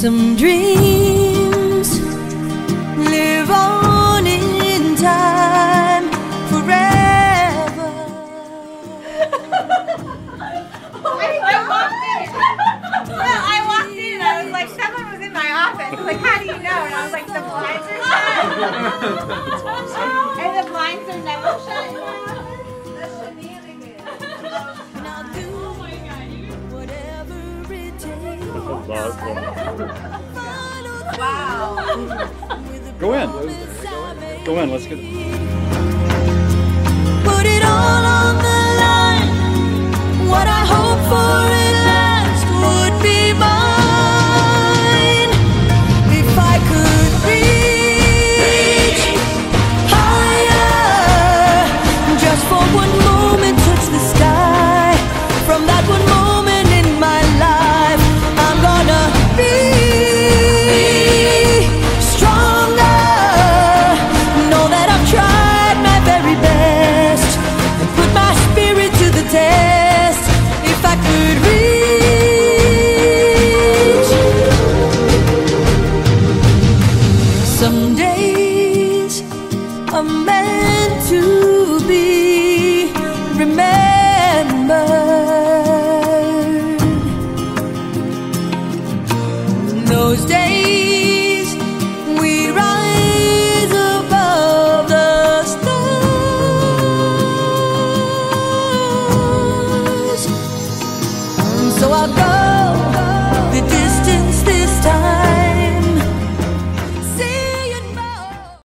some dreams live on in time forever. I walked in. Well, I walked in and I was like, someone was in my office. I was like, how do you know? And I was like, the blinds are shut. and the blinds are never shut Wow. Go in. Go in. Let's get. Some days are meant to be remembered. Those days we rise above the stars. So I'll go.